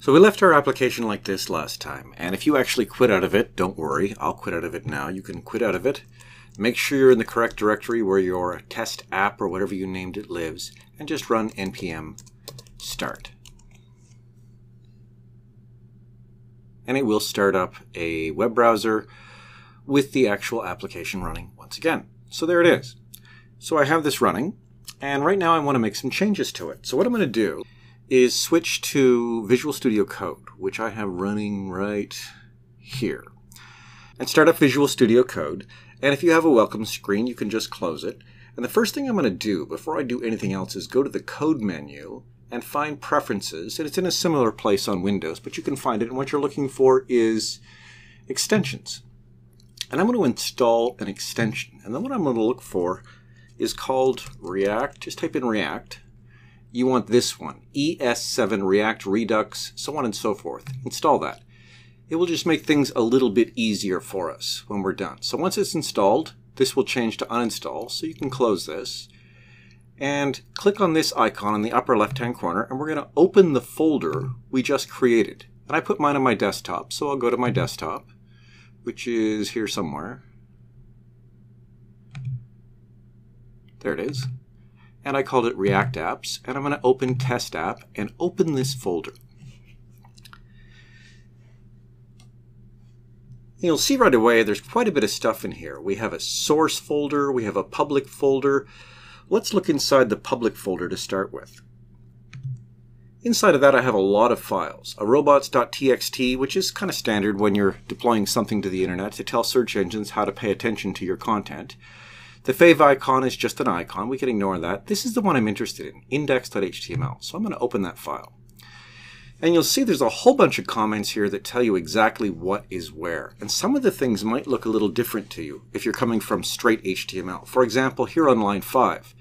So we left our application like this last time, and if you actually quit out of it, don't worry, I'll quit out of it now. You can quit out of it. Make sure you're in the correct directory where your test app or whatever you named it lives, and just run npm start. And it will start up a web browser with the actual application running once again. So there it is. So I have this running, and right now I want to make some changes to it. So what I'm going to do is switch to Visual Studio Code, which I have running right here. And start up Visual Studio Code. And if you have a welcome screen, you can just close it. And the first thing I'm going to do before I do anything else is go to the Code menu and find Preferences. And it's in a similar place on Windows, but you can find it. And what you're looking for is Extensions. And I'm going to install an extension. And then what I'm going to look for is called React. Just type in React you want this one, ES7 React Redux, so on and so forth. Install that. It will just make things a little bit easier for us when we're done. So once it's installed, this will change to uninstall, so you can close this. And click on this icon in the upper left-hand corner, and we're going to open the folder we just created. And I put mine on my desktop, so I'll go to my desktop, which is here somewhere. There it is and I called it React Apps, and I'm going to open Test App and open this folder. You'll see right away there's quite a bit of stuff in here. We have a source folder, we have a public folder. Let's look inside the public folder to start with. Inside of that I have a lot of files. A robots.txt, which is kind of standard when you're deploying something to the internet to tell search engines how to pay attention to your content. The fav icon is just an icon. We can ignore that. This is the one I'm interested in, index.html. So I'm going to open that file. And you'll see there's a whole bunch of comments here that tell you exactly what is where. And some of the things might look a little different to you if you're coming from straight HTML. For example, here on line 5,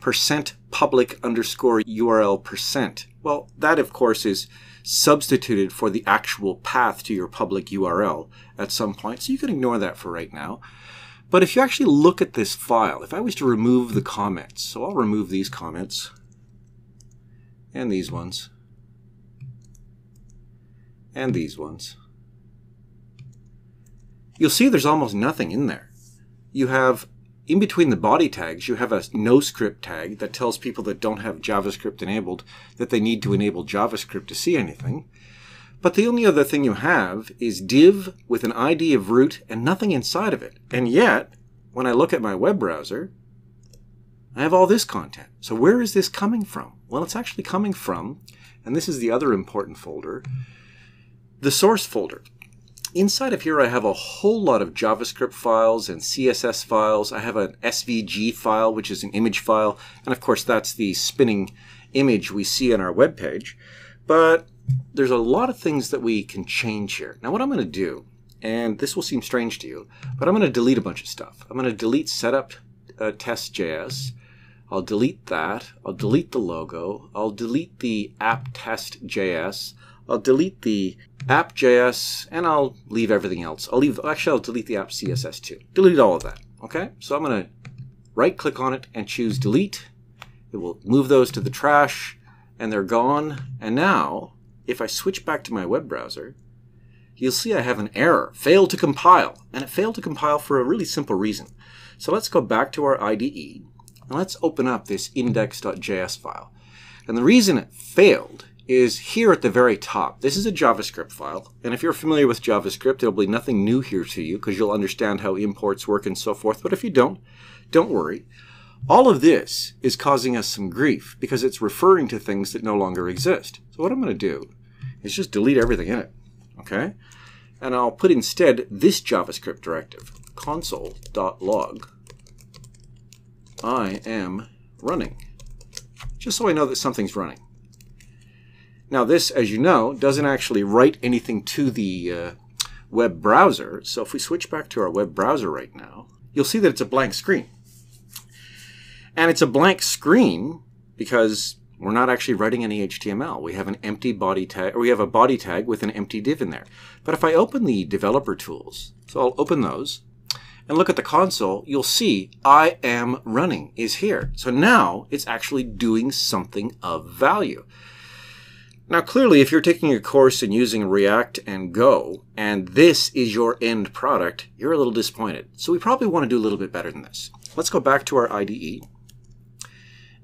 percent public underscore URL percent. Well, that of course is substituted for the actual path to your public URL at some point. So you can ignore that for right now. But if you actually look at this file, if I was to remove the comments, so I'll remove these comments and these ones and these ones, you'll see there's almost nothing in there. You have, in between the body tags, you have a no script tag that tells people that don't have JavaScript enabled that they need to enable JavaScript to see anything. But the only other thing you have is div with an ID of root and nothing inside of it. And yet, when I look at my web browser, I have all this content. So where is this coming from? Well, it's actually coming from, and this is the other important folder, the source folder. Inside of here, I have a whole lot of JavaScript files and CSS files. I have an SVG file, which is an image file. And of course, that's the spinning image we see on our web page. But there's a lot of things that we can change here. Now what I'm going to do, and this will seem strange to you, but I'm going to delete a bunch of stuff. I'm going to delete setup uh, test.js. I'll delete that. I'll delete the logo. I'll delete the app test.js. I'll delete the app.js, and I'll leave everything else. I'll leave, actually, I'll delete the app CSS too. Delete all of that. Okay, so I'm going to right click on it and choose delete. It will move those to the trash, and they're gone. And now if I switch back to my web browser, you'll see I have an error, failed to compile. And it failed to compile for a really simple reason. So let's go back to our IDE, and let's open up this index.js file. And the reason it failed is here at the very top. This is a JavaScript file, and if you're familiar with JavaScript, there'll be nothing new here to you because you'll understand how imports work and so forth. But if you don't, don't worry. All of this is causing us some grief because it's referring to things that no longer exist. So what I'm going to do is just delete everything in it. Okay? And I'll put instead this JavaScript directive, console.log I am running, just so I know that something's running. Now this, as you know, doesn't actually write anything to the uh, web browser. So if we switch back to our web browser right now, you'll see that it's a blank screen. And it's a blank screen because we're not actually writing any HTML. We have an empty body tag, or we have a body tag with an empty div in there. But if I open the developer tools, so I'll open those, and look at the console, you'll see I am running is here. So now it's actually doing something of value. Now, clearly, if you're taking a course and using React and Go, and this is your end product, you're a little disappointed. So we probably want to do a little bit better than this. Let's go back to our IDE,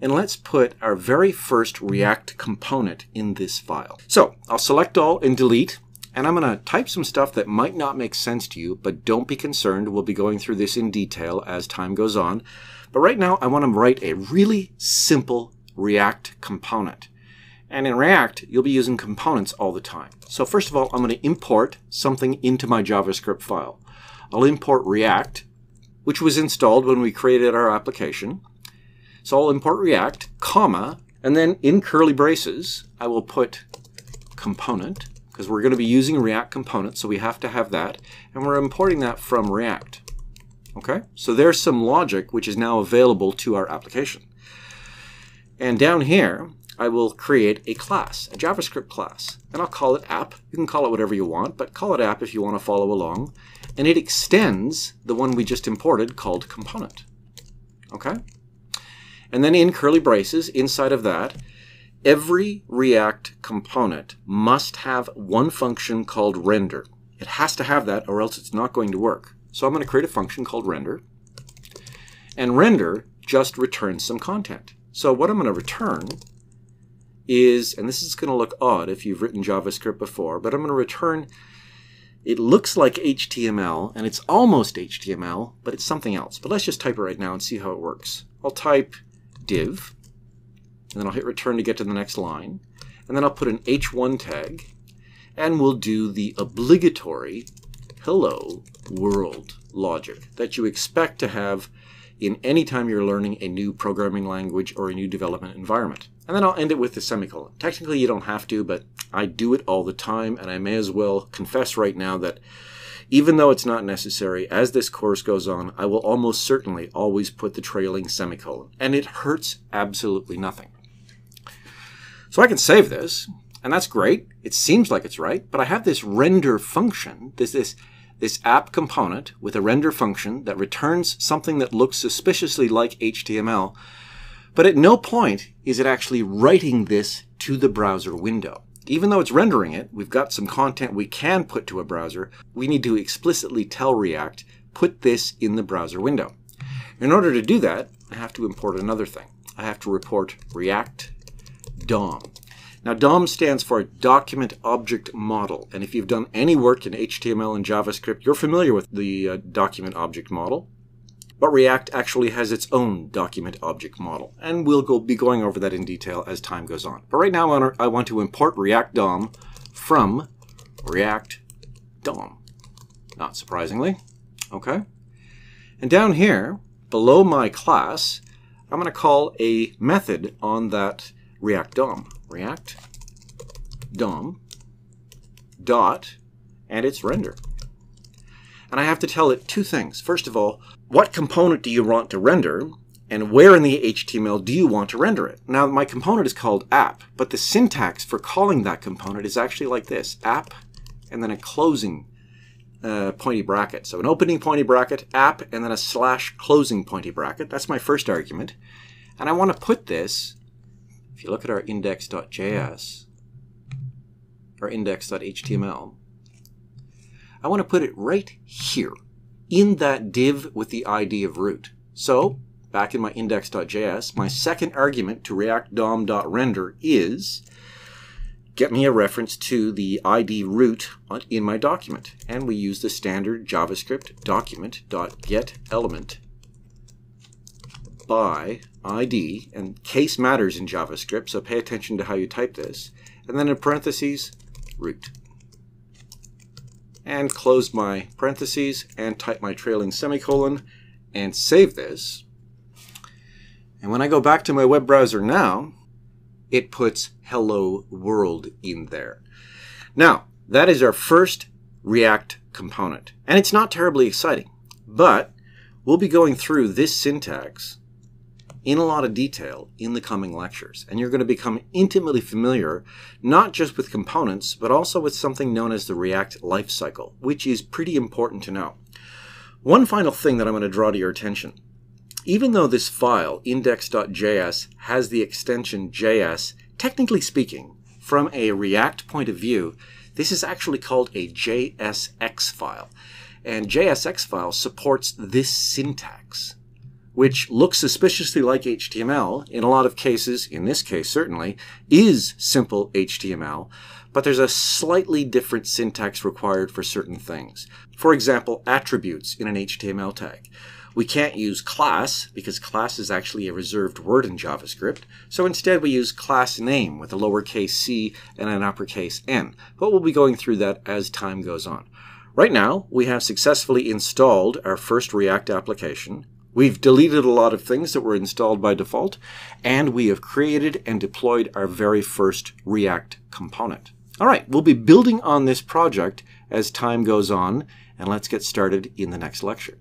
and let's put our very first React component in this file. So I'll select all and delete, and I'm going to type some stuff that might not make sense to you, but don't be concerned. We'll be going through this in detail as time goes on. But right now, I want to write a really simple React component. And in React, you'll be using components all the time. So first of all, I'm going to import something into my JavaScript file. I'll import React, which was installed when we created our application. So I'll import React, comma, and then in curly braces, I will put component, because we're going to be using React component, so we have to have that. And we're importing that from React. Okay, so there's some logic which is now available to our application. And down here, I will create a class, a JavaScript class, and I'll call it app. You can call it whatever you want, but call it app if you want to follow along. And it extends the one we just imported called component. Okay? And then in curly braces, inside of that, every React component must have one function called render. It has to have that or else it's not going to work. So I'm going to create a function called render. And render just returns some content. So what I'm going to return is, and this is going to look odd if you've written JavaScript before, but I'm going to return, it looks like HTML, and it's almost HTML, but it's something else. But let's just type it right now and see how it works. I'll type div, and then I'll hit return to get to the next line, and then I'll put an h1 tag, and we'll do the obligatory hello world logic that you expect to have in any time you're learning a new programming language or a new development environment. And then I'll end it with the semicolon. Technically, you don't have to, but I do it all the time, and I may as well confess right now that even though it's not necessary, as this course goes on, I will almost certainly always put the trailing semicolon. And it hurts absolutely nothing. So I can save this, and that's great. It seems like it's right, but I have this render function, this, this, this app component with a render function that returns something that looks suspiciously like HTML but at no point is it actually writing this to the browser window. Even though it's rendering it, we've got some content we can put to a browser, we need to explicitly tell React, put this in the browser window. In order to do that, I have to import another thing. I have to report React DOM. Now, DOM stands for Document Object Model, and if you've done any work in HTML and JavaScript, you're familiar with the uh, Document Object Model. But React actually has its own document object model, and we'll go, be going over that in detail as time goes on. But right now I want to, import React DOM from React DOM. Not surprisingly. Okay. And down here, below my class, I'm going to call a method on that React DOM. React DOM dot and its render. And I have to tell it two things. First of all, what component do you want to render? And where in the HTML do you want to render it? Now, my component is called app, but the syntax for calling that component is actually like this. App, and then a closing uh, pointy bracket. So an opening pointy bracket, app, and then a slash closing pointy bracket. That's my first argument. And I want to put this, if you look at our index.js, or index.html, I want to put it right here in that div with the ID of root. So back in my index.js, my second argument to React DOM.render is get me a reference to the ID root in my document. And we use the standard JavaScript document.getElement by ID, and case matters in JavaScript, so pay attention to how you type this. And then in parentheses, root and close my parentheses and type my trailing semicolon and save this. And when I go back to my web browser now, it puts hello world in there. Now, that is our first React component. And it's not terribly exciting, but we'll be going through this syntax in a lot of detail in the coming lectures. And you're going to become intimately familiar not just with components, but also with something known as the React lifecycle, which is pretty important to know. One final thing that I'm going to draw to your attention. Even though this file, index.js, has the extension JS, technically speaking, from a React point of view, this is actually called a JSX file. And JSX file supports this syntax, which looks suspiciously like HTML. In a lot of cases, in this case certainly, is simple HTML, but there's a slightly different syntax required for certain things. For example, attributes in an HTML tag. We can't use class because class is actually a reserved word in JavaScript. So instead we use class name with a lowercase c and an uppercase n. But we'll be going through that as time goes on. Right now, we have successfully installed our first React application. We've deleted a lot of things that were installed by default, and we have created and deployed our very first React component. All right, we'll be building on this project as time goes on, and let's get started in the next lecture.